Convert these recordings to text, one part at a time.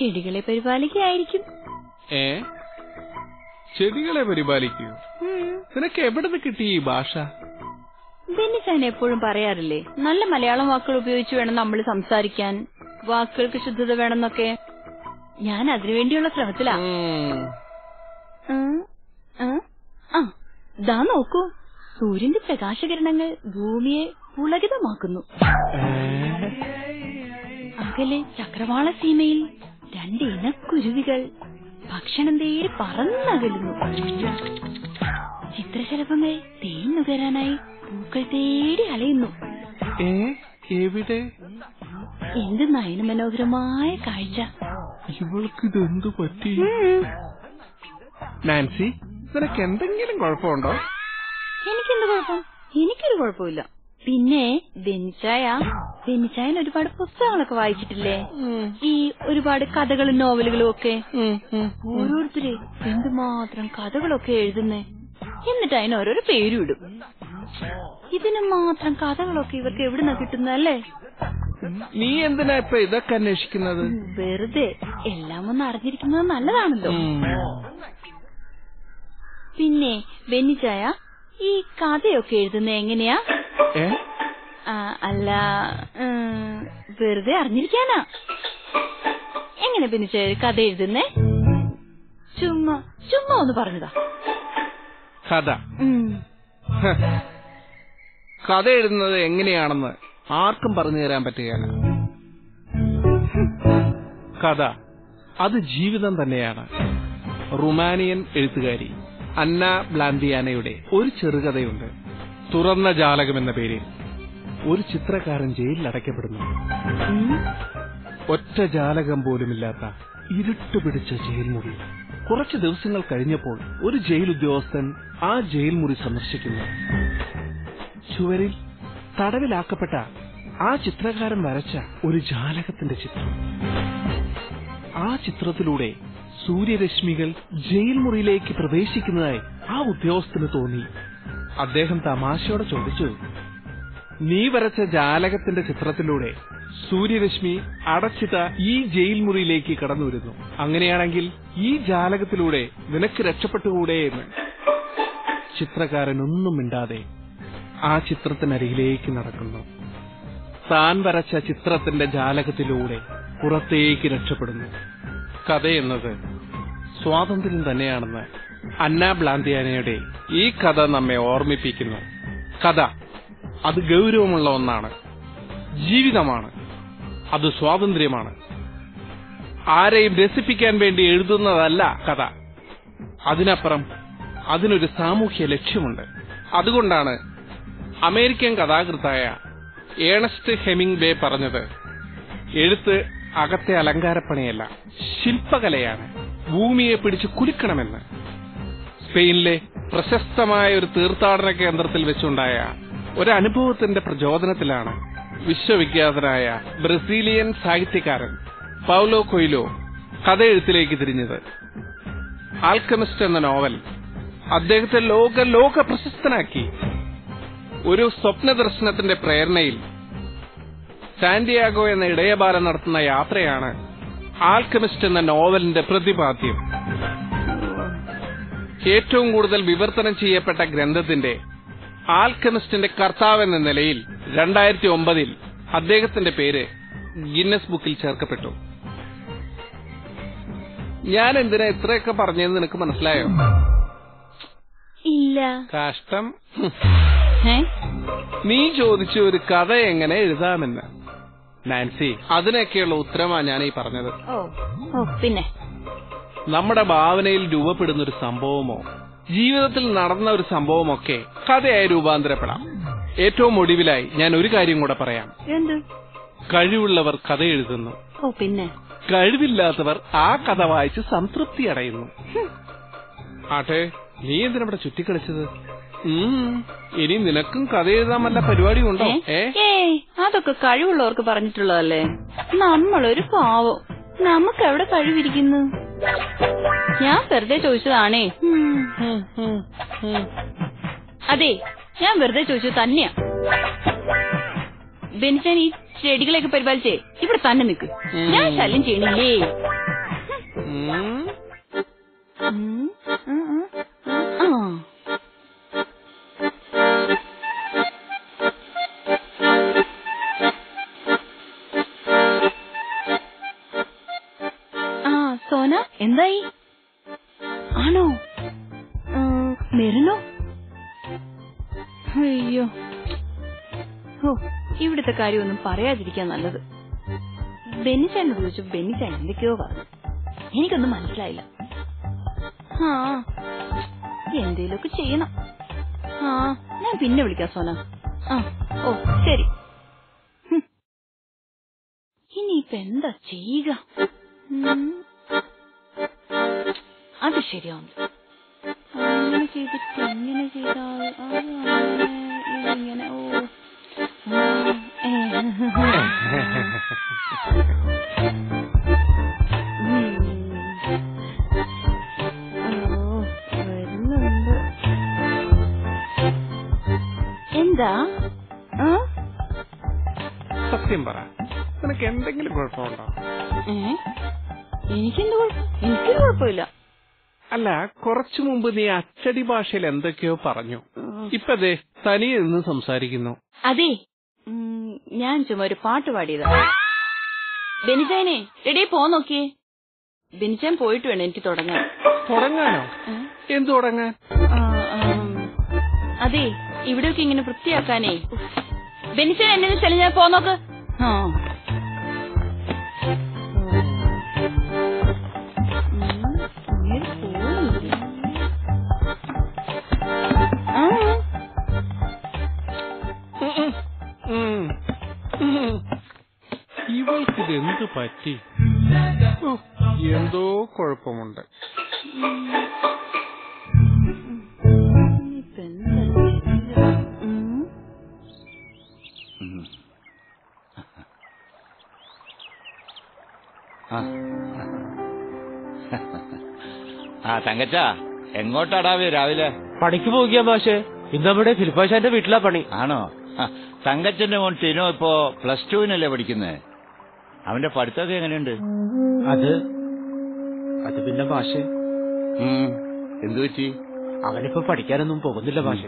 ചെടികളെ പരിപാലിക്കുകയായിരിക്കും. ഏ? ചെടികളെ പരിപാലിക്കൂ? നിനക്ക് എവിടെ നിന്ന് കിട്ടി ഈ ഭാഷ? ബെന്നിച്ചായൻ എപ്പോഴും പറയാറില്ലേ നല്ല മലയാളം വാക്കുകൾ ഉപയോഗിച്ച് വേണം നമ്മൾ സംസാരിക്കാൻ. വാക്കുകൾക്ക് ശുദ്ധത വേണമെന്നൊക്കെ. ഞാൻ അതിനുവേണ്ടിയുള്ള ശ്രമത്തിലാ. ആ ദാ നോക്കൂ സൂര്യന്റെ പ്രകാശകിരണങ്ങൾ ഭൂമിയെ പുളകിതമാക്കുന്നു. അകലെ ചക്രവാള സീമയിൽ രണ്ട് ഇനക്കുരുവികൾ. ഭക്ഷണം തേടി പറന്നകലുന്നു. ചിത്രശലഭങ്ങൾ തേൻ നുകരാനായി പൂക്കൾ തേടി അലയുന്നു. എവിടെ? എന്ത് നയനമനോഹരമായ കാഴ്ച. ഇവൾക്ക് ഇതെന്തു പറ്റി. നാൻസി നിനക്ക് എന്തെങ്കിലും കുഴപ്പമുണ്ടോ? എനിക്കെന്ത് കുഴപ്പം? എനിക്കൊരു കുഴപ്പമില്ല. പിന്നെ ബെനിച്ചായ ബെനിച്ചായൻ ഒരുപാട് പുസ്തകങ്ങളൊക്കെ വായിച്ചിട്ടില്ലേ? ഈ ഒരുപാട് കഥകളും നോവലുകളും ഒക്കെ. ഓരോരുത്തര് എന്തുമാത്രം കഥകളൊക്കെ എഴുതുന്നേ? എന്നിട്ട് അതിന് ഓരോരോ പേരും ഇടും ഇതിന് മാത്രം കഥകളൊക്കെ ഇവർക്ക് എവിടുന്ന കിട്ടുന്നല്ലേ നീ എന്തിനാ ഇപ്പൊ ഇതൊക്കെ അന്വേഷിക്കുന്നത്? വെറുതെ എല്ലാം ഒന്ന് അറിഞ്ഞിരിക്കുന്നത് നല്ലതാണല്ലോ. പിന്നെ ബെന്നിച്ചായ ഈ കഥയൊക്കെ എഴുതുന്നത് എങ്ങനെയാ? ഏ? അല്ല വെറുതെ അറിഞ്ഞിരിക്കാനാ. എങ്ങനെ പിന്നെ കഥ എഴുതുന്നേ? ചുമ്മാ ചുമ്മാ ഒന്ന് പറഞ്ഞതാ. കഥ. കഥ എഴുതുന്നത് എങ്ങനെയാണെന്ന് ആർക്കും പറഞ്ഞു തരാൻ പറ്റുകയല്ല. കഥ അത് ജീവിതം തന്നെയാണ്. റുമാനിയൻ എഴുത്തുകാരി അന്ന ബ്ലാന്തിയാനയുടെ ഒരു ചെറുകഥയുണ്ട്. തുറന്ന ജാലകം എന്ന പേരിൽ ഒരു ചിത്രകാരൻ ജയിലിൽ അടയ്ക്കപ്പെടുന്നു. ഒറ്റ ജാലകം പോലുമില്ലാത്ത ഇരുട്ട് പിടിച്ച ജയിൽമുറി കുറച്ചു ദിവസങ്ങൾ കഴിഞ്ഞപ്പോൾ ഒരു ജയിൽ ഉദ്യോഗസ്ഥൻ ആ ജയിൽ മുറി സന്ദർശിക്കുന്നു. ചുവരിൽ തടവിലാക്കപ്പെട്ട ആ ചിത്രകാരൻ വരച്ച ഒരു ജാലകത്തിന്റെ ചിത്രം. ആ ചിത്രത്തിലൂടെ സൂര്യരശ്മികൾ ജയിൽ മുറിയിലേക്ക് പ്രവേശിക്കുന്നതായി ആ ഉദ്യോഗസ്ഥന് തോന്നി. അദ്ദേഹം തമാശയോടെ ചോദിച്ചു നീ വരച്ച ജാലകത്തിന്റെ ചിത്രത്തിലൂടെ സൂര്യരശ്മി അടച്ചിട്ട ഈ ജയിൽ മുറിയിലേക്ക് കടന്നു വരുന്നു. അങ്ങനെയാണെങ്കിൽ ഈ ജാലകത്തിലൂടെ നിനക്ക് രക്ഷപ്പെട്ടുകൂടെ എന്ന്. ചിത്രകാരൻ ഒന്നും മിണ്ടാതെ ആ ചിത്രത്തിനരികിലേക്ക് നടക്കുന്നു. താൻ വരച്ച ചിത്രത്തിന്റെ ജാലകത്തിലൂടെ പുറത്തേക്ക് രക്ഷപ്പെടുന്നു. കഥയെന്നത് സ്വാതന്ത്ര്യം തന്നെയാണെന്ന് അന്ന ബ്ലാന്തിയാനയുടെ ഈ കഥ നമ്മെ ഓർമ്മിപ്പിക്കുന്നു. കഥ. അത് ഗൗരവമുള്ള ഒന്നാണ്. ജീവിതമാണ്. അത് സ്വാതന്ത്ര്യമാണ്. ആരെയും രസിപ്പിക്കാൻ വേണ്ടി എഴുതുന്നതല്ല കഥ. അതിനപ്പുറം അതിനൊരു സാമൂഹ്യ ലക്ഷ്യമുണ്ട്. അതുകൊണ്ടാണ് അമേരിക്കൻ കഥാകൃത്തായ ഏണസ്റ്റ് ഹെമിംഗ് ബേ പറഞ്ഞത് എഴുത്ത് അകത്തെ അലങ്കാരപ്പണിയല്ല ശില്പകലയാണ്. ഭൂമിയെ പിടിച്ച് കുലുക്കണമെന്ന്. സ്പെയിനിലെ പ്രശസ്തമായ ഒരു തീർത്ഥാടന കേന്ദ്രത്തിൽ വെച്ചുണ്ടായ ഒരു അനുഭവത്തിന്റെ പ്രചോദനത്തിലാണ് വിശ്വവിഖ്യാതനായ ബ്രസീലിയൻ സാഹിത്യകാരൻ പൗലോ കൊയ്ലോ കഥയെഴുത്തിലേക്ക് തിരിഞ്ഞത്. ആൽക്കമിസ്റ്റ് എന്ന നോവൽ അദ്ദേഹത്തെ ലോക ലോക പ്രശസ്തനാക്കി. ഒരു സ്വപ്ന ദർശനത്തിന്റെ പ്രേരണയിൽ സാന്റിയാഗോ എന്ന ഇടയബാലൻ നടത്തുന്ന യാത്രയാണ് ആൽക്കമിസ്റ്റ് എന്ന നോവലിന്റെ പ്രതിപാദ്യം. ഏറ്റവും കൂടുതൽ വിവർത്തനം ചെയ്യപ്പെട്ട ഗ്രന്ഥത്തിന്റെ ആൽക്കമിസ്റ്റിന്റെ കർത്താവ് എന്ന നിലയിൽ രണ്ടായിരത്തി ഒമ്പതിൽ അദ്ദേഹത്തിന്റെ പേര് ഗിന്നസ് ബുക്കിൽ ചേർക്കപ്പെട്ടു. ഞാൻ എന്തിനാ ഇത്രയൊക്കെ പറഞ്ഞതെന്ന് നിനക്ക് മനസ്സിലായോ? ഇല്ല. കഷ്ടം. നീ ചോദിച്ച ഒരു കഥ എങ്ങനെ എഴുതാമെന്ന്. നാൻസി അതിനൊക്കെയുള്ള ഉത്തരമാ ഞാൻ ഈ പറഞ്ഞത് പിന്നെ? നമ്മുടെ ഭാവനയിൽ രൂപപ്പെടുന്ന ഒരു സംഭവമോ ജീവിതത്തിൽ നടന്ന ഒരു സംഭവമൊക്കെ കഥയായി രൂപാന്തരപ്പെടാം. ഏറ്റവും ഒടുവിലായി ഞാൻ ഒരു കാര്യം കൂടെ പറയാം. കഴിവുള്ളവർ കഥ എഴുതുന്നു. പിന്നെ? കഴിവില്ലാത്തവർ ആ കഥ വായിച്ച് സംതൃപ്തി അടയുന്നു. ആട്ടെ നീ എന്തിനവിടെ ചുറ്റിക്കളിച്ചത്? ഇനി നിനക്കും കഥ എഴുതാൻ വല്ല പരിപാടി ഉണ്ടോ? ഏ? അതൊക്കെ കഴിവുള്ളവർക്ക് പറഞ്ഞിട്ടുള്ളതല്ലേ? നമ്മളൊരു പാവം. നമുക്ക് എവിടെ കഴിവിരിക്കുന്നു? ഞാൻ വെറുതെ ചോദിച്ചതാണേ. അതെ ഞാൻ വെറുതെ ചോദിച്ചത് തന്നെയാ. ബെൻസൻ ഈ ചെടികളെയൊക്കെ പരിപാലിച്ചേ. ഇവിടെ തന്നെ നിൽക്ക് ഞാൻ ശല്യം ചെയ്യണില്ലേ? കാര്യമൊന്നും പറയാതിരിക്കാൻ നല്ലത്. ബെന്നിച്ചാൻ ചോദിച്ചു ബെന്നിച്ചാൻ എന്തൊക്കെയോ പറഞ്ഞു. എനിക്കൊന്നും മനസ്സിലായില്ല. ആ എന്തേലൊക്കെ ചെയ്യണം. ആ ഞാൻ പിന്നെ വിളിക്കാം സോന. ആ ഓ ശരി. ഇനിയിപ്പ എന്താ ചെയ്യുക. അത് ശരിയാവുന്നു അങ്ങനെ ചെയ്തിട്ട് എങ്ങനെ ചെയ്താൽ ഇങ്ങനെ ഓ. എന്താ? സത്യം പറ. നിനക്ക് എന്തെങ്കിലും കുഴപ്പമുണ്ടോ? എനിക്കെന്ത് എനിക്കൊരു കുഴപ്പമില്ല. അല്ല കുറച്ചു മുമ്പ് നീ അച്ചടി ഭാഷയിൽ എന്തൊക്കെയോ പറഞ്ഞു. ഇപ്പതേ തനിയെ നിന്ന് സംസാരിക്കുന്നു. അതെ ഞാൻ ചുമ്മാ ഒരു പാട്ട് പാടിയതാ. ബെനിജാനെ റെഡി പോ നോക്കിയേ. ബെനിജാൻ പോയിട്ട് വേണം എനിക്ക് തുടങ്ങാൻ. തുടങ്ങാനോ? എന്ത് തുടങ്ങാൻ. അതെ ഇവിടെയൊക്കെ ഇങ്ങനെ വൃത്തിയാക്കാനേ. ബെനിജാൻ എന്നെ ഞാൻ പോ നോക്ക്. ആ. പറ്റി. എന്തോ കുഴപ്പമുണ്ട്. ആ. ആ. തങ്കച്ച എങ്ങോട്ടാടാവേ രാവിലെ? പണിക്ക് പോകിയാ മാഷെ. ഇന്ന് നമ്മുടെ ഫിലിപ്പാശാന്റെ വീട്ടിലാ പണി. ആണോ? ആ, തങ്കച്ചന്റെ മോൻ ടിനോ ഇപ്പോ പ്ലസ് ടുവിനല്ലേ പഠിക്കുന്നത് അവന്റെ പഠിത്തമൊക്കെ എങ്ങനെയുണ്ട്? അത് അത് പിന്നെ ഭാഷ. എന്തു പറ്റി? അവനിപ്പോ പഠിക്കാനൊന്നും പോകുന്നില്ല ഭാഷ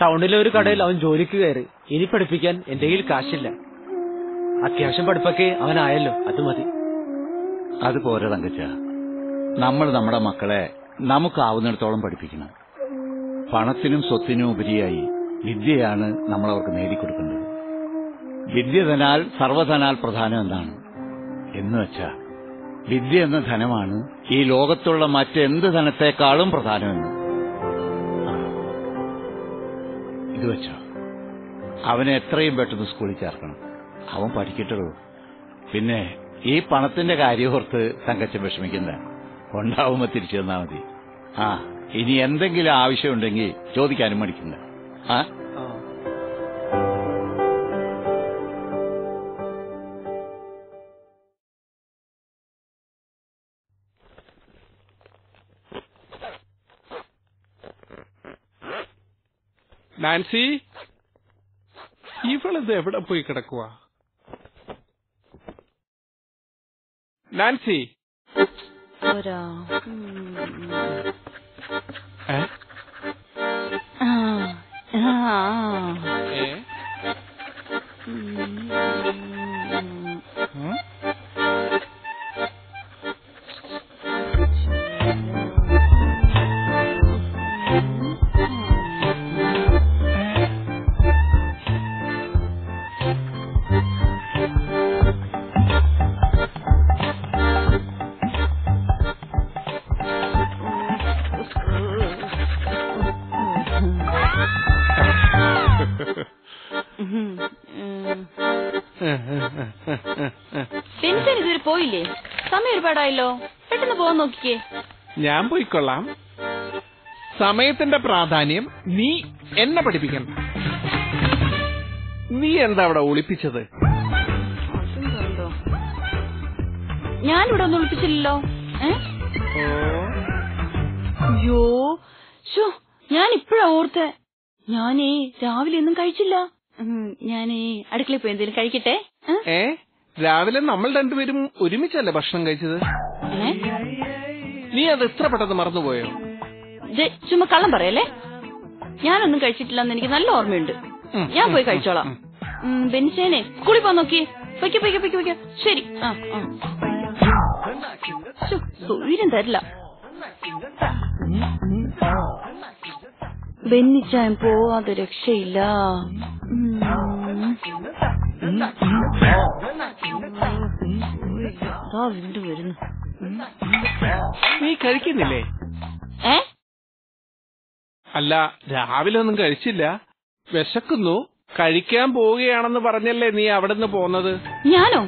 ടൗണിലെ ഒരു കടയിൽ അവൻ ജോലിക്ക് കയറി. ഇനി പഠിപ്പിക്കാൻ എന്റെ കയ്യിൽ കാശില്ല. അത്യാവശ്യം പഠിപ്പൊക്കെ അവനായല്ലോ അത് മതി. അത് പോരാ തങ്കച്ച. നമ്മൾ നമ്മുടെ മക്കളെ നമുക്കാവുന്നിടത്തോളം പഠിപ്പിക്കണം. പണത്തിനും സ്വത്തിനും ഉപരിയായി വിദ്യയാണ് നമ്മൾ അവർക്ക് നേടിക്കൊടുക്കേണ്ടത്. വിദ്യ ധനാൽ സർവധനാൽ പ്രധാനം എന്താണ്? എന്ന് വെച്ചാ വിദ്യ എന്ന ധനമാണ് ഈ ലോകത്തുള്ള മറ്റെന്ത് ധനത്തെക്കാളും പ്രധാനമെന്ന്. ഇത് വെച്ചോ. അവനെ എത്രയും പെട്ടെന്ന് സ്കൂളിൽ ചേർക്കണം. അവൻ പഠിക്കട്ടുള്ളൂ. പിന്നെ ഈ പണത്തിന്റെ കാര്യോർത്ത് തങ്കച്ചൻ വിഷമിക്കണ്ട ഉണ്ടാവുമ്പോ തിരിച്ചു തന്നാ മതി. ആ ഇനി എന്തെങ്കിലും ആവശ്യമുണ്ടെങ്കിൽ ചോദിക്കാനും മടിക്കണ്ട ആ. നാൻസി? ഇവളിത് എവിടെ പോയി കിടക്കുക നാൻസി? നോക്കിക്കേ. ഞാൻ പോയിക്കൊള്ളാം സമയത്തിന്റെ പ്രാധാന്യം നീ എന്നെ പഠിപ്പിക്കണം. നീ എന്താ അവിടെ ഒളിപ്പിച്ചത്? ഞാനിവിടെ ഒന്നും ഒളിപ്പിച്ചില്ലല്ലോ. അയ്യോ. ഷോ ഞാൻ ഇപ്പഴാ ഓർത്ത്. ഞാനേ രാവിലെ ഒന്നും കഴിച്ചില്ല. ഞാനേ അടുക്കളയിൽ പോയി എന്തെങ്കിലും കഴിക്കട്ടെ? ഏ? രാവിലെ നമ്മൾ രണ്ടുപേരും ഒരുമിച്ചല്ലേ ഭക്ഷണം കഴിച്ചത്? നീ അത് എത്ര പെട്ടെന്ന് മറന്നുപോയോ ദേ, ചുമ്മാ കള്ളം പറയല്ലേ ഞാനൊന്നും കഴിച്ചിട്ടില്ലെന്ന് എനിക്ക് നല്ല ഓർമ്മയുണ്ട് ഞാൻ പോയി കഴിച്ചോളാം. കുളി ബെനിച്ചേനെ സ്കൂളിൽ പോ നോക്കി പൊയ്ക്കോ പൊയ്ക്കോ പൊയ്ക്കോ പൊയ്ക്കോ ശരി ആ ആ. തരില്ല ബെന്നിച്ചാൻ പോവാതെ രക്ഷയില്ല വീണ്ടും വരുന്നു നീ കഴിക്കുന്നില്ലേ? അല്ല രാവിലെ ഒന്നും കഴിച്ചില്ല. വിശക്കുന്നു. കഴിക്കാൻ പോവുകയാണെന്ന് പറഞ്ഞല്ലേ നീ അവിടുന്ന് പോന്നത്? ഞാനോ?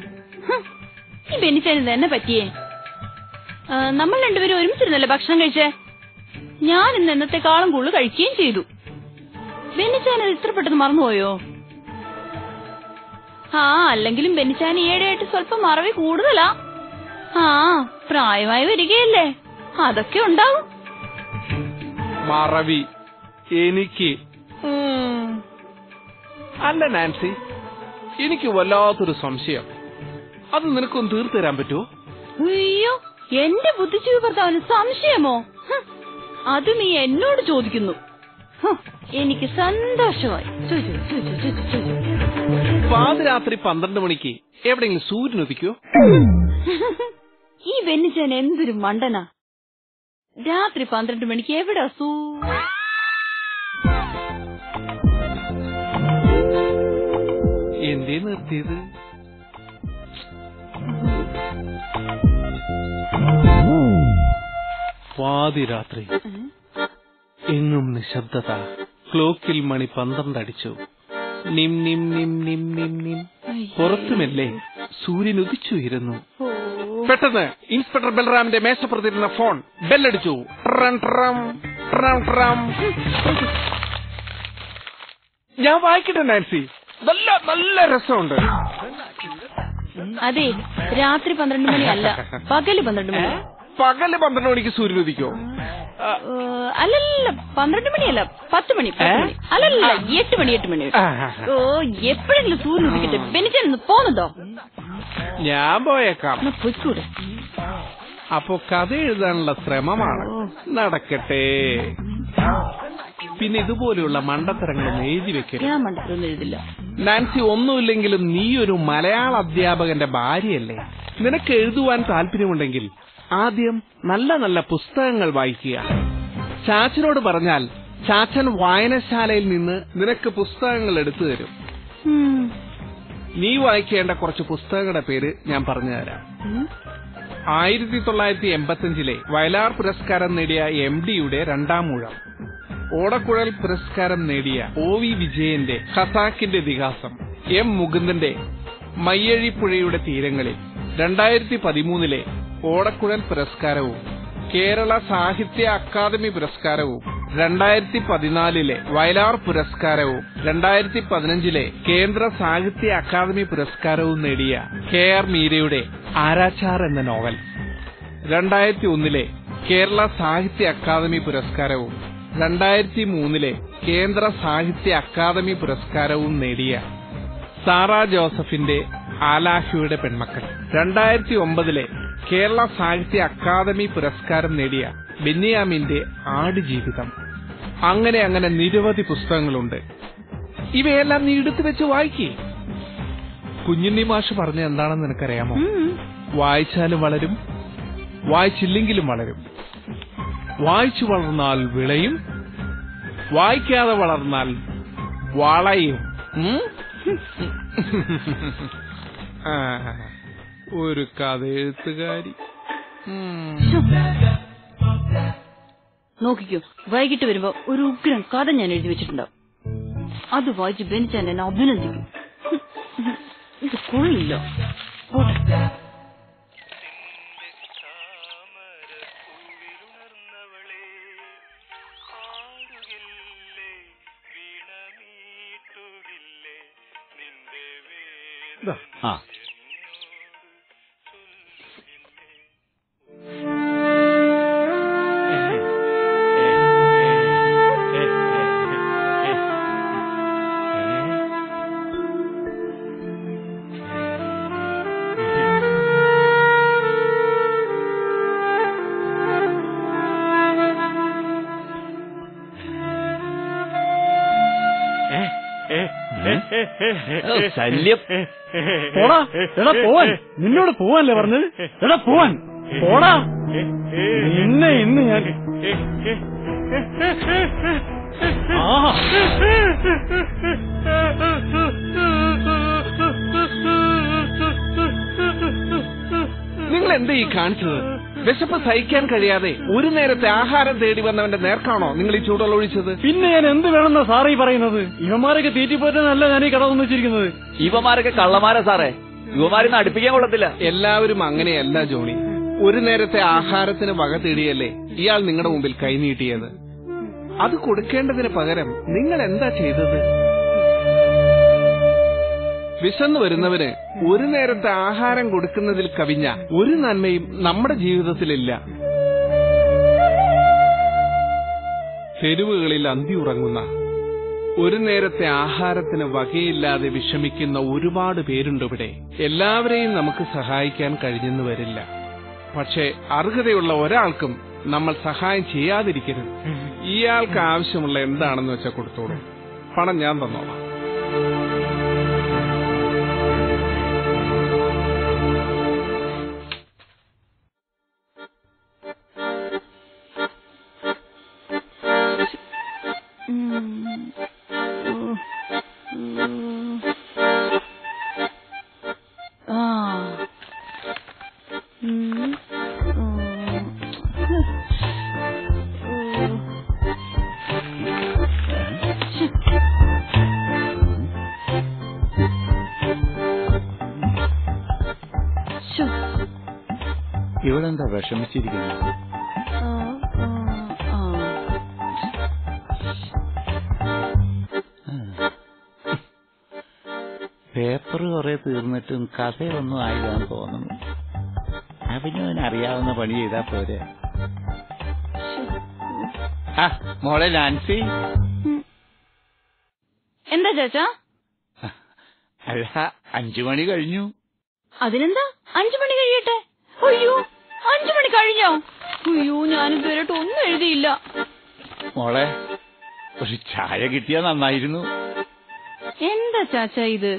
ഈ ബെന്നിച്ചാൻ തന്നെ പറ്റിയേ? നമ്മൾ രണ്ടുപേരും ഒരുമിച്ചിരുന്നല്ലേ ഭക്ഷണം കഴിച്ചേ? ഞാൻ ഇന്ന് എന്നത്തെക്കാളും കൂടുതൽ കഴിക്കുകയും ചെയ്തു. ബെന്നിച്ചാൻ അത് ഇത്ര പെട്ടെന്ന് മറന്നുപോയോ? ആ അല്ലെങ്കിലും ബെന്നിച്ചാൻ ഈയിടെയായിട്ട് സ്വല്പം മറവി കൂടുതലാ. ആ പ്രായമായി വരികയല്ലേ? അതൊക്കെ ഉണ്ടാവും. മറവി എനിക്ക്. അല്ല നാൻസി എനിക്ക് വല്ലാത്തൊരു സംശയം. അത് നിനക്കൊന്ന് തീർത്തു തരാൻ പറ്റുമോ അയ്യോ എന്റെ ബുദ്ധിജീവി ഭർത്താവിന് സംശയമോ അത് നീ എന്നോട് ചോദിക്കുന്നു. എനിക്ക് സന്തോഷമായി. പാതിരാത്രി പന്ത്രണ്ട് മണിക്ക് എവിടെയെങ്കിലും സൂര്യൻ ഉദിക്കോ ഈ ബെന്നിച്ചൻ എന്തൊരു മണ്ടനാ. രാത്രി പന്ത്രണ്ട് മണിക്ക് എവിടെ സൂ? എന്തേ നിർത്തിയത്? പാതിരാത്രി എങ്ങും നിശബ്ദത. ക്ലോക്കിൽ മണി പന്ത്രണ്ട് അടിച്ചു നിം നിം നിം നിം നിം. നിം പുറത്തുമല്ലേ? സൂര്യൻ ഉദിച്ചുയരുന്നു. പെട്ടെന്ന് ഇൻസ്പെക്ടർ ബൽറാമിന്റെ മേശപ്പുറത്തിരുന്ന ഫോൺ ബെല്ലടിച്ചു. ഞാൻ വായിക്കട്ടെ നാൻസി? നല്ല നല്ല രസമുണ്ട്. അതെ രാത്രി പന്ത്രണ്ട് മണി അല്ല പകൽ പന്ത്രണ്ട് മണി. പകൽ പന്ത്രണ്ട് മണിക്ക് സൂര്യൻ ഉദിക്കോ അല്ലല്ല പന്ത്രണ്ട് മണിയല്ല. പത്ത് മണി അല്ലല്ല എട്ട് മണി എട്ട് മണി. ഓ എപ്പോഴെങ്കിലും സൂര്യൻ ഉദിക്കട്ടെ. ബെനിച്ചൻ പോന്നതോ ഞാൻ പോയേക്കാം. അപ്പൊ പൊയ്ക്കൂടെ? അപ്പോ കഥ എഴുതാനുള്ള ശ്രമമാണ്. നടക്കട്ടെ. പിന്നെ ഇതുപോലെയുള്ള മണ്ടത്തരങ്ങളൊന്നും എഴുതി വെക്കരുത്. ഞാൻ മണ്ടത്തരം എഴുതില്ല. നാൻസി ഒന്നുമില്ലെങ്കിലും നീ ഒരു മലയാള അധ്യാപകന്റെ ഭാര്യയല്ലേ? നിനക്ക് എഴുതുവാൻ താല്പര്യമുണ്ടെങ്കിൽ ആദ്യം നല്ല നല്ല പുസ്തകങ്ങൾ വായിക്കുക. ചാച്ചനോട് പറഞ്ഞാൽ ചാച്ചൻ വായനശാലയിൽ നിന്ന് നിനക്ക് പുസ്തകങ്ങൾ എടുത്തു തരും. നീ വായിക്കേണ്ട കുറച്ച് പുസ്തകങ്ങളുടെ പേര് ഞാൻ പറഞ്ഞുതരാം. ആയിരത്തി തൊള്ളായിരത്തി എൺപത്തിയഞ്ചിലെ വയലാർ പുരസ്കാരം നേടിയ എം ഡിയുടെ രണ്ടാം ഊഴം ഓടക്കുഴൽ പുരസ്കാരം നേടിയ ഒ വി വിജയന്റെ ഖസാക്കിന്റെ ഇതിഹാസം എം മുകുന്ദന്റെ മയ്യഴിപ്പുഴയുടെ തീരങ്ങളിൽ രണ്ടായിരത്തി പതിമൂന്നിലെ ഓടക്കുഴൽ പുരസ്കാരവും കേരള സാഹിത്യ അക്കാദമി പുരസ്കാരവും രണ്ടായിരത്തി പതിനാലിലെ വയലാർ പുരസ്കാരവും രണ്ടായിരത്തി പതിനഞ്ചിലെ കേന്ദ്ര സാഹിത്യ അക്കാദമി പുരസ്കാരവും നേടിയ കെ ആർ മീരയുടെ ആരാച്ചാർ എന്ന നോവൽ. രണ്ടായിരത്തി ഒന്നിലെ കേരള സാഹിത്യ അക്കാദമി പുരസ്കാരവും രണ്ടായിരത്തി മൂന്നിലെ കേന്ദ്ര സാഹിത്യ അക്കാദമി പുരസ്കാരവും നേടിയ സാറ ജോസഫിന്റെ ആലാഹിയുടെ പെൺമക്കൾ. രണ്ടായിരത്തി ഒമ്പതിലെ കേരള സാഹിത്യ അക്കാദമി പുരസ്കാരം നേടിയ ബെന്നിയാമിന്റെ ആടുജീവിതം. അങ്ങനെ അങ്ങനെ നിരവധി പുസ്തകങ്ങളുണ്ട്. ഇവയെല്ലാം നീ എടുത്തു വെച്ച് വായിക്കേ. കുഞ്ഞുണ്ണി മാഷ് പറഞ്ഞ എന്താണെന്ന് നിനക്കറിയാമോ. വായിച്ചാലും വളരും വായിച്ചില്ലെങ്കിലും വളരും. വായിച്ചു വളർന്നാൽ വിളയും വായിക്കാതെ വളർന്നാൽ വളയും. ഒരു കഥ എഴുത്തുകാരി. നോക്കിക്കോ വൈകിട്ട് വരുമ്പോ ഒരു ഉഗ്രം കഥ ഞാൻ എഴുതി വെച്ചിട്ടുണ്ടാവും അത് വായിച്ച് ബെനിച്ചാൻ എന്നെ അഭിനന്ദിക്കും. ഇത് കൊള്ളില്ല ആ. ശല്യം പോടാ എടാ പോവാൻ നിന്നോട് പോവാനല്ലേ പറഞ്ഞത് എടാ പോവാൻ പോടാ നിന്നെ ഇന്ന് ഞാൻ ആഹാ നിങ്ങൾ എന്താ ഈ കാണിച്ചത് വിശപ്പ് സഹിക്കാൻ കഴിയാതെ ഒരു നേരത്തെ ആഹാരം തേടി വന്നവന്റെ നേർക്കാണോ നിങ്ങൾ ഈ ചൂടുള്ള ഒഴിച്ചത്? പിന്നെ ഞാൻ എന്ത് വേണമെന്നാ സാറേ ഈ പറയുന്നത്? ഇവന്മാരൊക്കെ തീറ്റിപ്പോറ്റാനല്ല ഞാൻ ഈ കട വെച്ചിരിക്കുന്നത് ഇവന്മാരൊക്കെ കള്ളമാരെ സാറേ. ഇവന്മാരിന്ന് അടുപ്പിക്കാൻ കൊള്ളത്തില്ല. എല്ലാവരും അങ്ങനെയല്ല ജോണി. ഒരു നേരത്തെ ആഹാരത്തിന് വക തേടിയല്ലേ ഇയാൾ നിങ്ങളുടെ മുമ്പിൽ കൈനീട്ടിയത് അത് കൊടുക്കേണ്ടതിന് പകരം നിങ്ങൾ എന്താ ചെയ്തത്? വിശന്നു വരുന്നവന് ഒരു നേരത്തെ ആഹാരം കൊടുക്കുന്നതിൽ കവിഞ്ഞ ഒരു നന്മയും നമ്മുടെ ജീവിതത്തിലില്ല. തെരുവുകളിൽ അന്തി ഉറങ്ങുന്ന ഒരു നേരത്തെ ആഹാരത്തിന് വകയില്ലാതെ വിഷമിക്കുന്ന ഒരുപാട് പേരുണ്ട് ഇവിടെ. എല്ലാവരെയും നമുക്ക് സഹായിക്കാൻ കഴിഞ്ഞെന്ന് വരില്ല. പക്ഷേ അർഹതയുള്ള ഒരാൾക്കും നമ്മൾ സഹായം ചെയ്യാതിരിക്കരുത്. ഇയാൾക്ക് ആവശ്യമുള്ള എന്താണെന്ന് വെച്ചാൽ കൊടുത്തോളൂ. പണം ഞാൻ തന്നോളാം. ആ. പേപ്പർ കുറെ തീർന്നിട്ടും കഥയൊന്നും ആയില്ലാന്ന് തോന്നുന്നു. അഭിനവന് അറിയാവുന്ന പണി ചെയ്താ പോരെ. മോളെ നാൻസി. എന്താ ചേച്ചാ? അല്ല അഞ്ചു മണി കഴിഞ്ഞു. അതിനെന്താ? അഞ്ചു മണി കഴിയട്ടെ? അയ്യോ അഞ്ചു മണി കഴിഞ്ഞോ? അയ്യോ ഞാനിതുവരെയായിട്ട് ഒന്നും എഴുതിയില്ല. മോളെ ഒരു ചായ കിട്ടിയാ നന്നായിരുന്നു. എന്താ ചാച്ച ഇത്?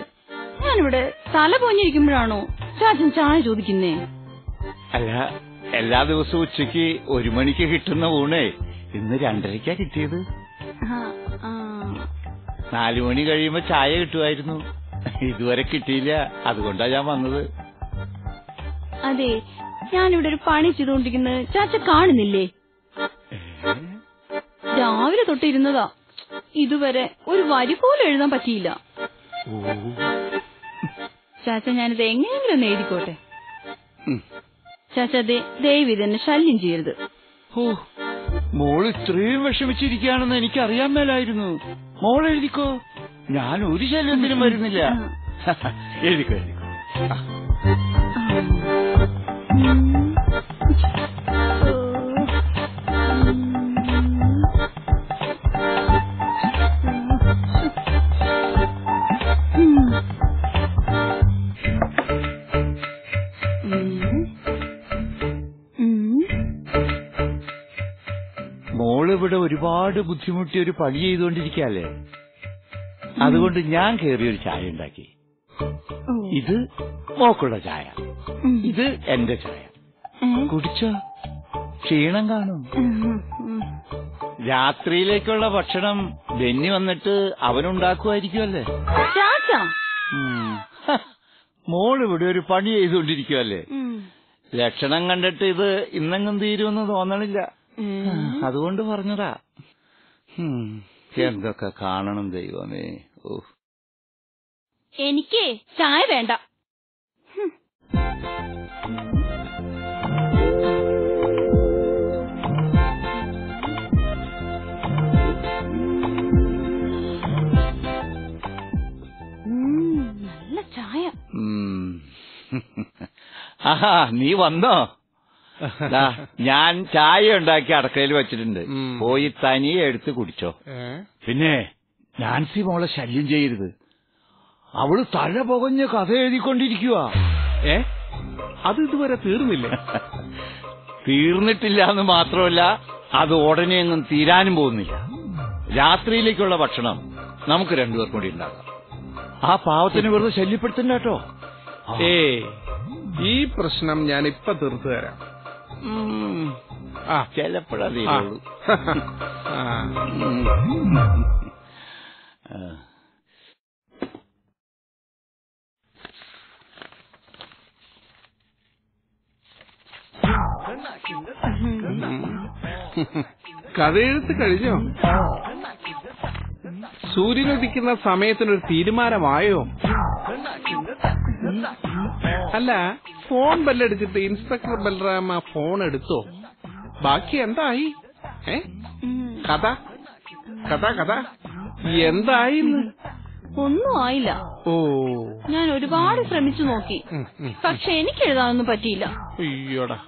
ഞാനിവിടെ തല പോഞ്ഞിരിക്കുമ്പോഴാണോ ചാച്ചൻ ചായ ചോദിക്കുന്നേ? അല്ല എല്ലാ ദിവസവും ഉച്ചയ്ക്ക് ഒരു മണിക്ക് കിട്ടുന്ന ഊണേ ഇന്ന് രണ്ടരയ്ക്കാ കിട്ടിയത്. നാലു മണി കഴിയുമ്പോ ചായ കിട്ടുമായിരുന്നു. ഇതുവരെ കിട്ടിയില്ല അതുകൊണ്ടാ ഞാൻ വന്നത്. അതെ ഞാനിവിടെ ഒരു പണി ചെയ്തുകൊണ്ടിരിക്കുന്നത് ചാച്ച കാണുന്നില്ലേ? രാവിലെ തൊട്ടിരുന്നതാ. ഇതുവരെ ഒരു വരി പോലും എഴുതാൻ പറ്റിയില്ല. ചാച്ച ഞാനിത് എങ്ങനെയെങ്കിലും ഒന്ന് എഴുതിക്കോട്ടെ. ചാച്ച ദയവ് ഇതെന്നെ ശല്യം ചെയ്യരുത്. ഓ മോൾ ഇത്രയും വിഷമിച്ചിരിക്കുകയാണെന്ന് എനിക്ക് അറിയാൻ മേലായിരുന്നു. മോൾ എഴുതിക്കോ? ഞാൻ ഒരു ശല്യത്തിനും വരുന്നില്ല. എഴുതിക്കോ എഴുതിക്കോ. ഇവിടെ ഒരുപാട് ബുദ്ധിമുട്ടി ഒരു പണി ചെയ്തുകൊണ്ടിരിക്കാല്ലേ അതുകൊണ്ട് ഞാൻ കയറി ഒരു ചായ ഉണ്ടാക്കി. ഇത് മോക്കുള്ള ചായ. ഇത് എന്റെ ചായ. കുടിച്ചോ? ക്ഷീണം കാണും. രാത്രിയിലേക്കുള്ള ഭക്ഷണം ബെന്നി വന്നിട്ട് അവനുണ്ടാക്കുമായിരിക്കുമല്ലേ മോൾ ഇവിടെ ഒരു പണി ചെയ്തുകൊണ്ടിരിക്കുവല്ലേ? ലക്ഷണം കണ്ടിട്ട് ഇത് ഇന്നെങ്ങും തീരുമെന്ന് തോന്നണില്ല. അതുകൊണ്ട് പറഞ്ഞതാ. എന്തൊക്കെ കാണണം ദൈവമേ. ഓ എനിക്ക് ചായ വേണ്ട. നല്ല ചായ. ആഹാ നീ വന്നോ? ഞാൻ ചായ ഉണ്ടാക്കി അടക്കളയിൽ വെച്ചിട്ടുണ്ട്. പോയി തനിയെ എടുത്ത് കുടിച്ചോ. പിന്നെ നാൻസി മോളെ ശല്യം ചെയ്യരുത്. അവൾ തഴ പുകഞ്ഞ് കഥ എഴുതിക്കൊണ്ടിരിക്കുക ഏ? അത് ഇതുവരെ തീർന്നില്ല? തീർന്നിട്ടില്ല എന്ന് മാത്രമല്ല അത് ഉടനെ ഒന്നും തീരാനും പോകുന്നില്ല. രാത്രിയിലേക്കുള്ള ഭക്ഷണം നമുക്ക് രണ്ടുപേർക്കും കൂടി ഉണ്ടാകാം ആ പാവത്തിന് വെറുതെ ശല്യപ്പെടുത്തണ്ട കേട്ടോ. ഏ ഈ പ്രശ്നം ഞാൻ ഇപ്പൊ തീർത്തു തരാം. ഉം. ആ ചിലപ്പോഴാ ആ. തീരുള്ളൂ ആ. ആ. കഥയെഴുത്ത് കഴിഞ്ഞോ സൂര്യനുദിക്കുന്ന സമയത്തിനൊരു തീരുമാനമായോ അല്ല ഫോൺ ബെല്ലടിച്ചിട്ട് ഇൻസ്പെക്ടർ ബൽറാമ ഫോൺ എടുത്തോ? ബാക്കി എന്തായി? ഏ? കഥ? കഥ കഥ? എന്തായി ഒന്നും ആയില്ല. ഓ. ഞാൻ ഒരുപാട് ശ്രമിച്ചു നോക്കി. പക്ഷെ എനിക്ക് എഴുതാനൊന്നും പറ്റിയില്ല. അയ്യോടാ.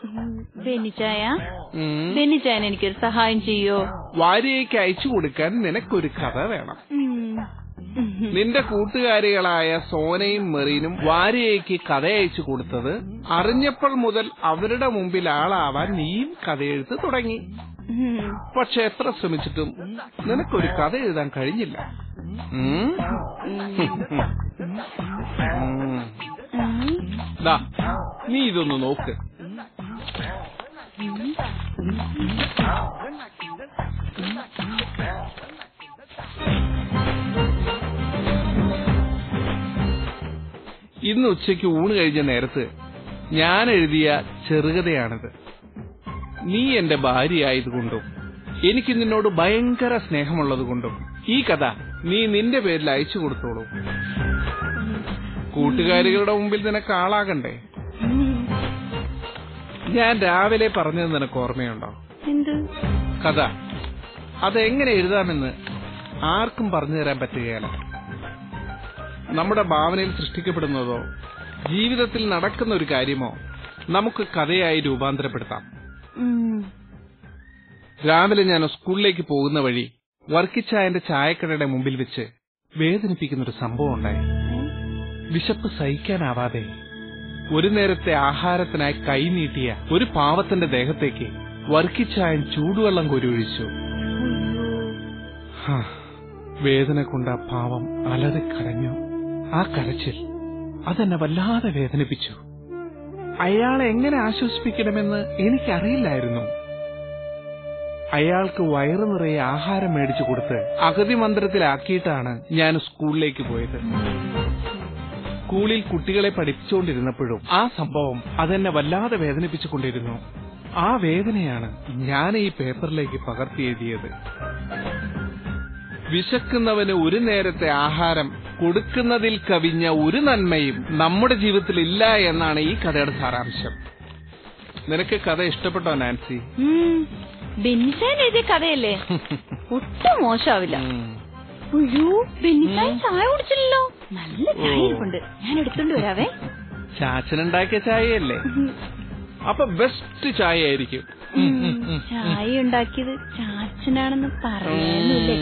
എനിക്കൊരു സഹായം ചെയ്യോ? വാര്യയ്ക്ക് അയച്ചു കൊടുക്കാൻ നിനക്കൊരു കഥ വേണം. നിന്റെ കൂട്ടുകാരികളായ സോനയും മെറീനും വാര്യയ്ക്ക് കഥ അയച്ചു കൊടുത്തത് അറിഞ്ഞപ്പോൾ മുതൽ അവരുടെ മുമ്പിൽ ആളാവാൻ നീയും കഥയെഴുത്ത് തുടങ്ങി. പക്ഷെ എത്ര ശ്രമിച്ചിട്ടും നിനക്കൊരു കഥ എഴുതാൻ കഴിഞ്ഞില്ല. നീ ഇതൊന്ന് നോക്ക്. ഇന്ന് ഉച്ചയ്ക്ക് ഊണ് കഴിഞ്ഞ നേരത്ത് ഞാൻ എഴുതിയ ചെറുകഥയാണിത്. നീ എന്റെ ഭാര്യയായതുകൊണ്ടും എനിക്ക് നിന്നോട് ഭയങ്കര സ്നേഹമുള്ളതുകൊണ്ടും ഈ കഥ നീ നിന്റെ പേരിൽ അയച്ചു കൊടുത്തോളൂ. കൂട്ടുകാരികളുടെ മുമ്പിൽ നിനക്ക് ആളാകണ്ടേ? ഞാൻ രാവിലെ പറഞ്ഞത് നിനക്ക് ഓർമ്മയുണ്ടോ? കഥ. അതെങ്ങനെ എഴുതാമെന്ന് ആർക്കും പറഞ്ഞു തരാൻ പറ്റുകയില്ല. നമ്മുടെ ഭാവനയിൽ സൃഷ്ടിക്കപ്പെടുന്നതോ ജീവിതത്തിൽ നടക്കുന്ന ഒരു കാര്യമോ നമുക്ക് കഥയായി രൂപാന്തരപ്പെടുത്താം. രാവിലെ ഞാൻ സ്കൂളിലേക്ക് പോകുന്ന വഴി വർക്കിച്ചായന്റെ ചായക്കടയുടെ മുമ്പിൽ വെച്ച് വേദനിപ്പിക്കുന്ന ഒരു സംഭവം ഉണ്ടായി. വിശപ്പ് സഹിക്കാനാവാതെ ഒരു നേരത്തെ ആഹാരത്തിനായി കൈനീട്ടിയ ഒരു പാവത്തിന്റെ ദേഹത്തേക്ക് വർക്കിച്ചായൻ ചൂടുവെള്ളം ഹാ, വേദന കൊണ്ട് ആ പാവം അലറി കരഞ്ഞു. ആ കരച്ചിൽ അതെന്നെ വല്ലാതെ വേദനിപ്പിച്ചു. അയാളെ എങ്ങനെ ആശ്വസിപ്പിക്കണമെന്ന് എനിക്കറിയില്ലായിരുന്നു. അയാൾക്ക് വയറു നിറയെ ആഹാരം മേടിച്ചു കൊടുത്ത് അഗതി മന്ദിരത്തിലാക്കിയിട്ടാണ് ഞാൻ സ്കൂളിലേക്ക് പോയത്. സ്കൂളിൽ കുട്ടികളെ പഠിപ്പിച്ചുകൊണ്ടിരുന്നപ്പോഴും ആ സംഭവം അതെന്നെ വല്ലാതെ വേദനിപ്പിച്ചുകൊണ്ടിരുന്നു. ആ വേദനയാണ് ഞാൻ ഈ പേപ്പറിലേക്ക് പകർത്തി എഴുതിയത്. വിശക്കുന്നവന് ഒരു നേരത്തെ ആഹാരം കൊടുക്കുന്നതിൽ കവിഞ്ഞ ഒരു നന്മയും നമ്മുടെ ജീവിതത്തിൽ ഇല്ല എന്നാണ് ഈ കഥയുടെ സാരാംശം. നിനക്ക് കഥ ഇഷ്ടപ്പെട്ടോ നാൻസി? എഴുതിയ കഥയല്ലേ? ഒട്ടും മോശാവില്ല. അയ്യോ ബെന്നിച്ചായൻ ചായ കുടിച്ചില്ലല്ലോ? നല്ല ചായ. ഇരിപ്പുണ്ട് ഞാൻ എടുത്തോണ്ട് വരാവേ. ചാച്ചനുണ്ടാക്കിയ ചായയല്ലേ? അപ്പൊ ബെസ്റ്റ് ചായ ആയിരിക്കും. ചായ ഉണ്ടാക്കിയത് ചാച്ചനാണെന്ന് പറയുന്നില്ലേ.